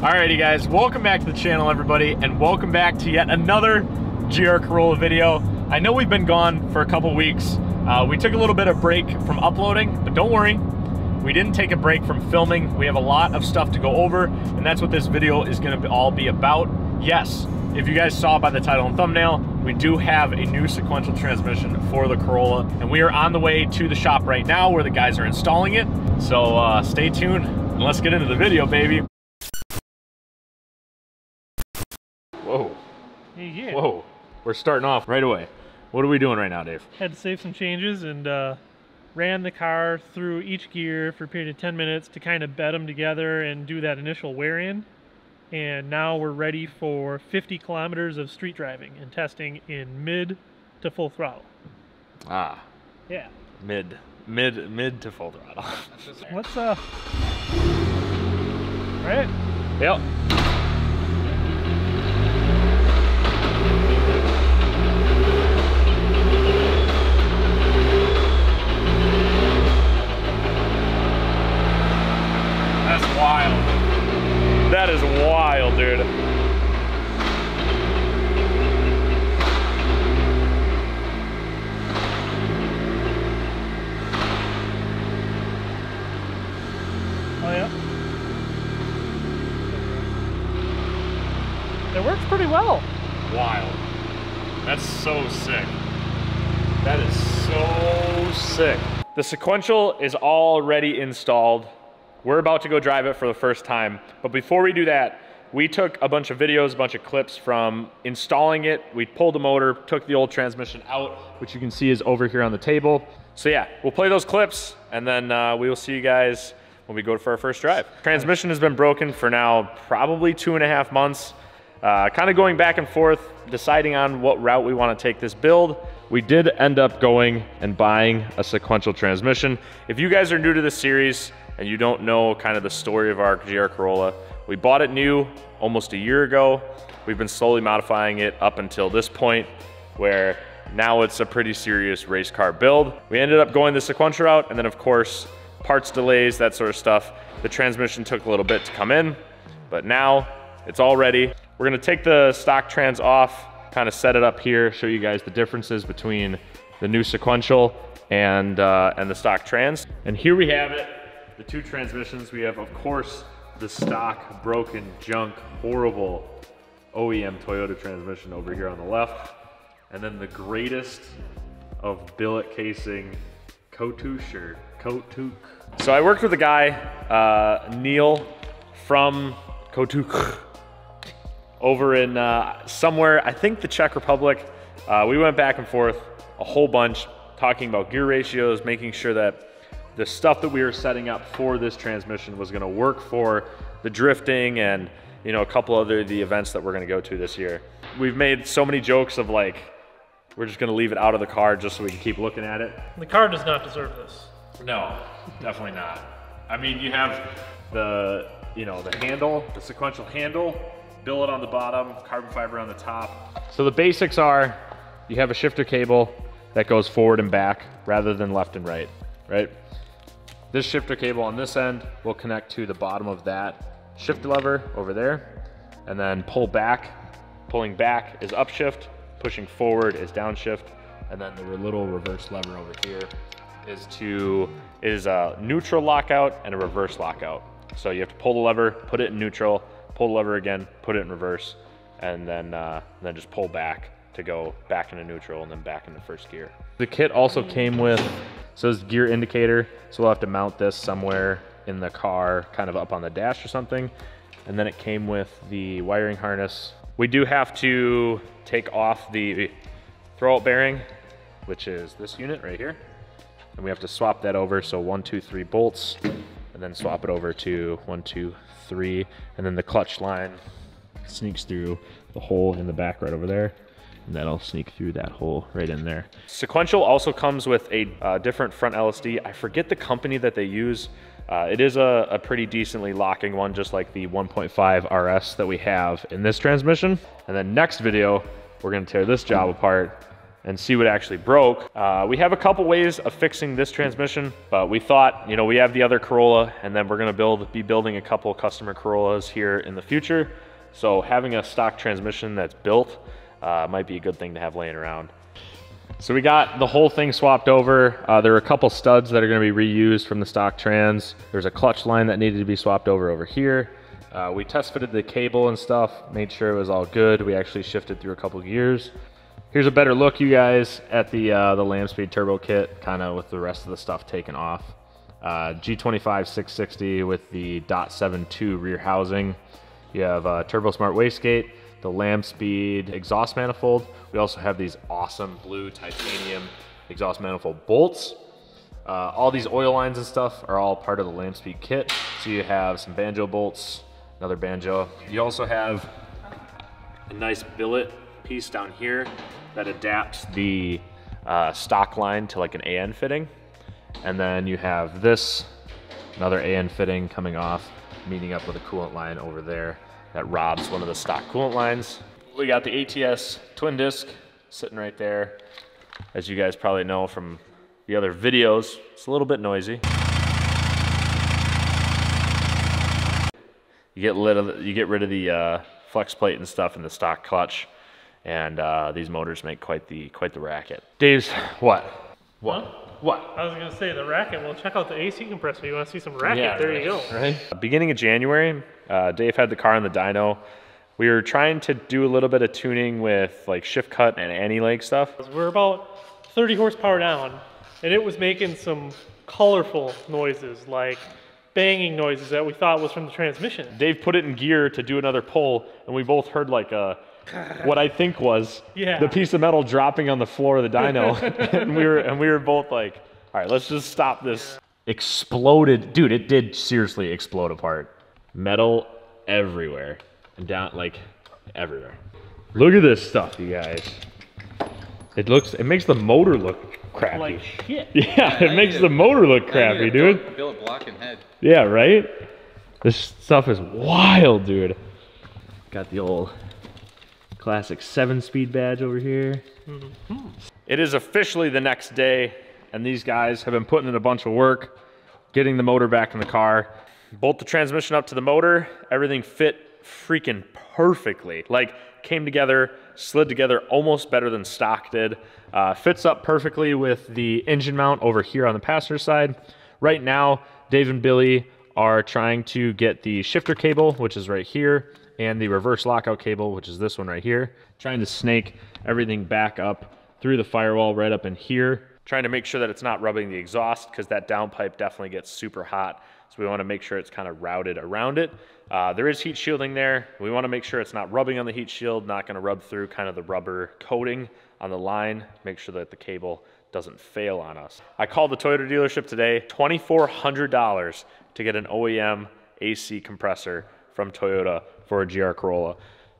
Alrighty guys, welcome back to the channel everybody, and welcome back to yet another GR Corolla video. I know we've been gone for a couple weeks. Uh, we took a little bit of break from uploading, but don't worry, we didn't take a break from filming. We have a lot of stuff to go over, and that's what this video is gonna all be about. Yes, if you guys saw by the title and thumbnail, we do have a new sequential transmission for the Corolla, and we are on the way to the shop right now where the guys are installing it. So uh, stay tuned, and let's get into the video, baby. Yeah. Whoa. We're starting off right away. What are we doing right now, Dave? Had to save some changes and uh, ran the car through each gear for a period of 10 minutes to kind of bed them together and do that initial wear in. And now we're ready for 50 kilometers of street driving and testing in mid to full throttle. Ah, Yeah. mid, mid, mid to full throttle. What's uh? Right. yep. That's wild. That is wild, dude. Oh yeah. It works pretty well. Wild. That's so sick. That is so sick. The sequential is already installed. We're about to go drive it for the first time. But before we do that, we took a bunch of videos, a bunch of clips from installing it. We pulled the motor, took the old transmission out, which you can see is over here on the table. So yeah, we'll play those clips and then uh, we will see you guys when we go for our first drive. Transmission has been broken for now probably two and a half months. Uh, kind of going back and forth, deciding on what route we want to take this build. We did end up going and buying a sequential transmission. If you guys are new to this series and you don't know kind of the story of our GR Corolla, we bought it new almost a year ago. We've been slowly modifying it up until this point where now it's a pretty serious race car build. We ended up going the sequential route and then of course parts delays, that sort of stuff. The transmission took a little bit to come in, but now it's all ready. We're gonna take the stock trans off, kind of set it up here, show you guys the differences between the new sequential and, uh, and the stock trans. And here we have it, the two transmissions. We have, of course, the stock, broken, junk, horrible OEM Toyota transmission over here on the left. And then the greatest of billet casing Kotush or Kotuk. So I worked with a guy, uh, Neil from Kotouc over in uh, somewhere, I think the Czech Republic. Uh, we went back and forth a whole bunch talking about gear ratios, making sure that the stuff that we were setting up for this transmission was gonna work for the drifting and you know a couple other the events that we're gonna go to this year. We've made so many jokes of like, we're just gonna leave it out of the car just so we can keep looking at it. The car does not deserve this. No, definitely not. I mean, you have the, you know, the handle, the sequential handle, billet on the bottom, carbon fiber on the top. So the basics are, you have a shifter cable that goes forward and back rather than left and right, right? This shifter cable on this end will connect to the bottom of that shift lever over there, and then pull back. Pulling back is upshift, pushing forward is downshift, and then the little reverse lever over here is to is a neutral lockout and a reverse lockout. So you have to pull the lever, put it in neutral, pull the lever again, put it in reverse, and then uh, then just pull back to go back into neutral and then back into first gear. The kit also came with so it's gear indicator, so we'll have to mount this somewhere in the car, kind of up on the dash or something. And then it came with the wiring harness. We do have to take off the throwout bearing, which is this unit right here. And we have to swap that over. So one, two, three bolts, and then swap it over to one, two, three. And then the clutch line sneaks through the hole in the back right over there. That'll sneak through that hole right in there. Sequential also comes with a uh, different front LSD. I forget the company that they use. Uh, it is a, a pretty decently locking one, just like the 1.5 RS that we have in this transmission. And then next video, we're gonna tear this job apart and see what actually broke. Uh, we have a couple ways of fixing this transmission, but we thought, you know, we have the other Corolla and then we're gonna build, be building a couple customer Corollas here in the future. So having a stock transmission that's built uh, might be a good thing to have laying around. So we got the whole thing swapped over. Uh, there are a couple studs that are gonna be reused from the stock trans. There's a clutch line that needed to be swapped over over here. Uh, we test fitted the cable and stuff, made sure it was all good. We actually shifted through a couple gears. Here's a better look, you guys, at the uh, the Lamspeed turbo kit, kind of with the rest of the stuff taken off. Uh, G25 660 with the .72 rear housing. You have a Turbosmart wastegate, the Lamspeed exhaust manifold. We also have these awesome blue titanium exhaust manifold bolts. Uh, all these oil lines and stuff are all part of the Lamspeed kit. So you have some banjo bolts, another banjo. You also have a nice billet piece down here that adapts the uh, stock line to like an AN fitting. And then you have this, another AN fitting coming off, meeting up with a coolant line over there that robs one of the stock coolant lines. We got the ATS twin disc sitting right there. As you guys probably know from the other videos, it's a little bit noisy. You get rid of the, you get rid of the uh, flex plate and stuff in the stock clutch, and uh, these motors make quite the quite the racket. Dave's what? What? Huh? What? I was gonna say the racket. Well, check out the AC compressor. You want to see some racket? Yeah, there right, you go. Right. Beginning of January, uh, Dave had the car on the dyno. We were trying to do a little bit of tuning with like shift cut and anti-lag stuff. We're about 30 horsepower down, and it was making some colorful noises, like banging noises that we thought was from the transmission. Dave put it in gear to do another pull, and we both heard like a what I think was Yeah. the piece of metal dropping on the floor of the dyno, and we were and we were both like, all right, let's just stop this. Exploded, dude! It did seriously explode apart. Metal everywhere, and down like everywhere. Look at this stuff, you guys. It looks, it makes the motor look crappy. Like shit. yeah, it I makes the a- motor look I need crappy, a dude. Bill, Bill block and head. Yeah, right? This stuff is wild, dude. Got the old classic seven speed badge over here. It is officially the next day, and these guys have been putting in a bunch of work getting the motor back in the car. Bolt the transmission up to the motor, everything fit freaking perfectly. Like, came together, slid together almost better than stock did. Uh, fits up perfectly with the engine mount over here on the passenger side. Right now, Dave and Billy are trying to get the shifter cable, which is right here, and the reverse lockout cable, which is this one right here. Trying to snake everything back up through the firewall right up in here. Trying to make sure that it's not rubbing the exhaust because that downpipe definitely gets super hot. So we want to make sure it's kind of routed around it. Uh, there is heat shielding there. We want to make sure it's not rubbing on the heat shield, not going to rub through kind of the rubber coating on the line. Make sure that the cable doesn't fail on us. I called the Toyota dealership today, $2,400 to get an OEM AC compressor from Toyota for a GR Corolla.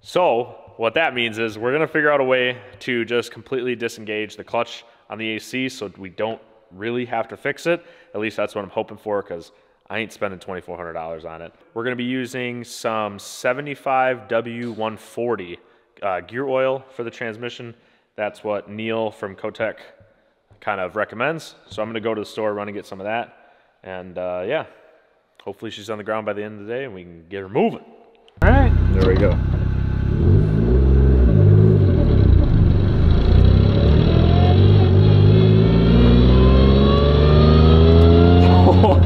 So what that means is we're gonna figure out a way to just completely disengage the clutch on the AC so we don't really have to fix it. At least that's what I'm hoping for because I ain't spending $2,400 on it. We're gonna be using some 75W140 uh, gear oil for the transmission. That's what Neil from Kotouc kind of recommends. So I'm gonna go to the store, run and get some of that. And uh, yeah, hopefully she's on the ground by the end of the day and we can get her moving. All right. There we go.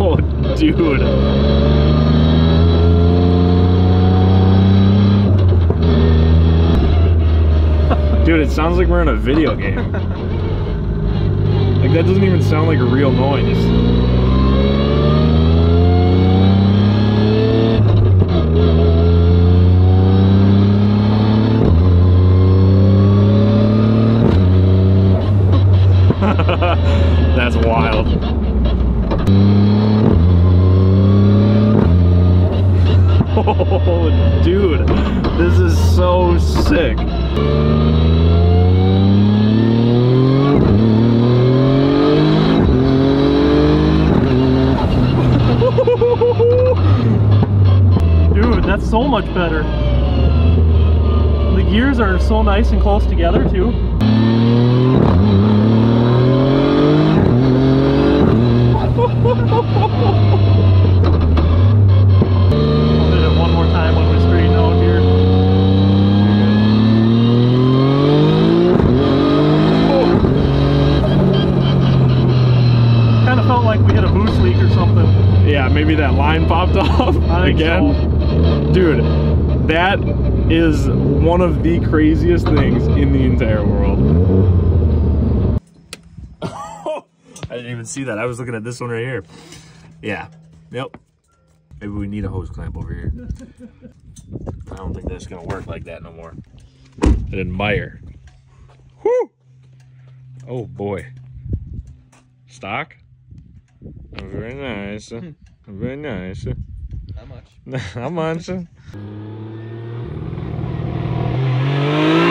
Oh, dude. Dude, it sounds like we're in a video game. Like, that doesn't even sound like a real noise. That's wild. Oh, dude, this is so sick. Dude, that's so much better. The gears are so nice and close together too. I'll hit it one more time when we straighten out here. Kind of felt like we hit a boost leak or something. Yeah, maybe that line popped off again. Dude, that is one of the craziest things in the entire world. I didn't even see that. I was looking at this one right here. Yeah. Yep. Maybe we need a hose clamp over here. I don't think that's gonna work like that no more. An admire. Whoo! Oh boy. Stock? Oh, very nice. Hmm. Very nice. Not much. How much?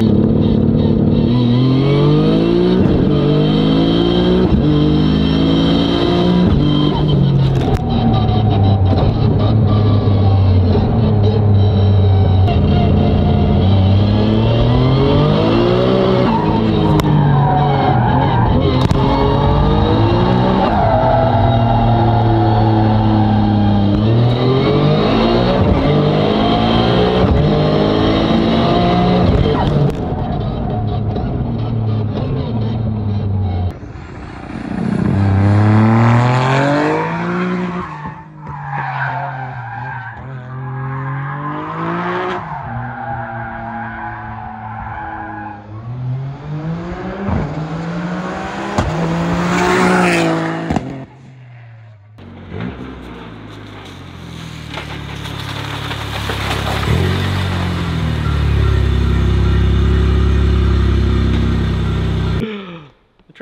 this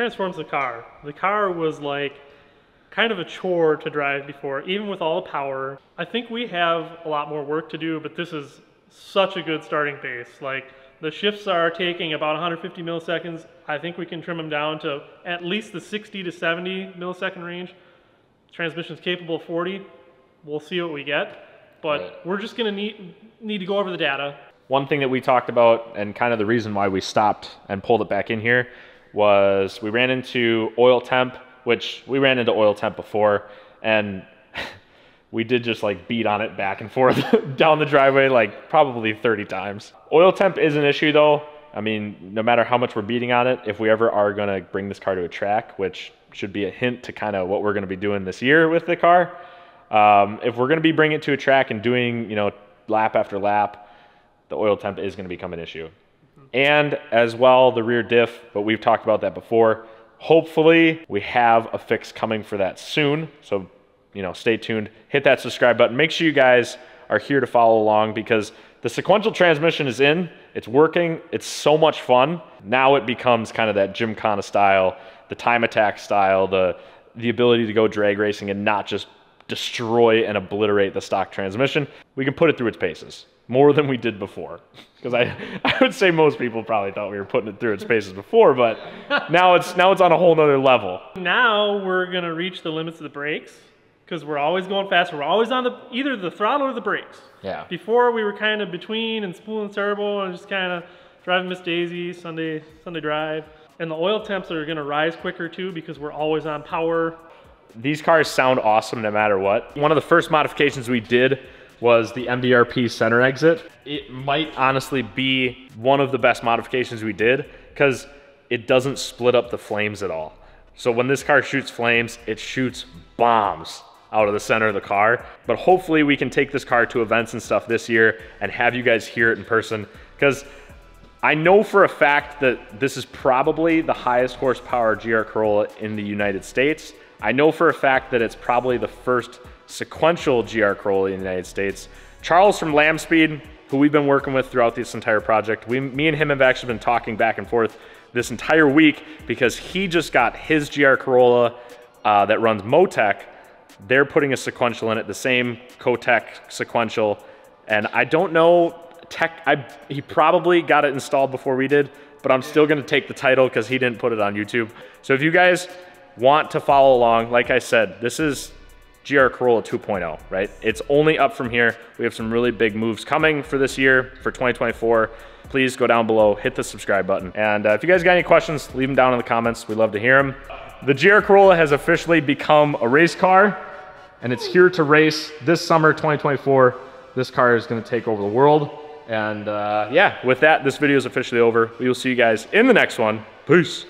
transforms the car. The car was like kind of a chore to drive before, even with all the power. I think we have a lot more work to do, but this is such a good starting base. Like the shifts are taking about 150 milliseconds. I think we can trim them down to at least the 60 to 70 millisecond range. Transmission's capable of 40. We'll see what we get, but Right. we're just gonna need need to go over the data. One thing that we talked about, and kind of the reason why we stopped and pulled it back in here, was we ran into oil temp, which we ran into oil temp before, and we did just like beat on it back and forth down the driveway like probably 30 times. Oil temp is an issue though. I mean, no matter how much we're beating on it, if we ever are to bring this car to a track, which should be a hint to kind of what we're to be doing this year with the car, um, if we're to be bringing it to a track and doing, you know, lap after lap, the oil temp is to become an issue. And as well, the rear diff, but we've talked about that before. Hopefully, we have a fix coming for that soon. So, you know, stay tuned. Hit that subscribe button. Make sure you guys are here to follow along because the sequential transmission is in. It's working. It's so much fun. Now it becomes kind of that Gymkhana style, the time attack style, the the ability to go drag racing and not just destroy and obliterate the stock transmission. We can put it through its paces more than we did before. Because I, I would say most people probably thought we were putting it through its paces before, but now it's now it's on a whole nother level. Now we're gonna reach the limits of the brakes because we're always going faster. We're always on the either the throttle or the brakes. Yeah. Before we were kind of between and spooling and turbo and just kind of driving Miss Daisy Sunday Sunday drive. And the oil temps are gonna rise quicker too because we're always on power. These cars sound awesome no matter what. One of the first modifications we did was the MBRP center exit. It might honestly be one of the best modifications we did because it doesn't split up the flames at all. So when this car shoots flames, it shoots bombs out of the center of the car. But hopefully we can take this car to events and stuff this year and have you guys hear it in person because I know for a fact that this is probably the highest horsepower GR Corolla in the United States. I know for a fact that it's probably the first sequential GR Corolla in the United States. Charles from Lamspeed, who we've been working with throughout this entire project, we, me and him have actually been talking back and forth this entire week because he just got his GR Corolla uh, that runs Motec. They're putting a sequential in it, the same Kotouc sequential. And I don't know tech, I, he probably got it installed before we did, but I'm still gonna take the title because he didn't put it on YouTube. So if you guys want to follow along, like I said, this is GR Corolla 2.0, right? It's only up from here. We have some really big moves coming for this year, for 2024. Please go down below, hit the subscribe button. And uh, if you guys got any questions, leave them down in the comments. We'd love to hear them. The GR Corolla has officially become a race car, and it's here to race this summer, 2024. This car is gonna take over the world. And uh, yeah, with that, this video is officially over. We will see you guys in the next one. Peace.